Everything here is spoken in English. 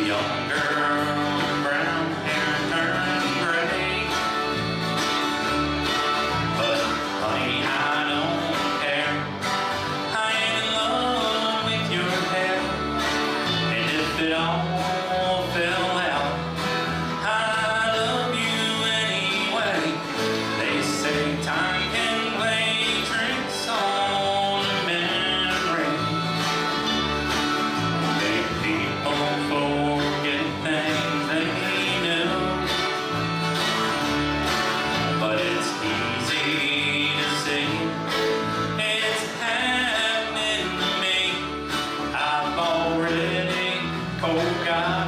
younger. polka.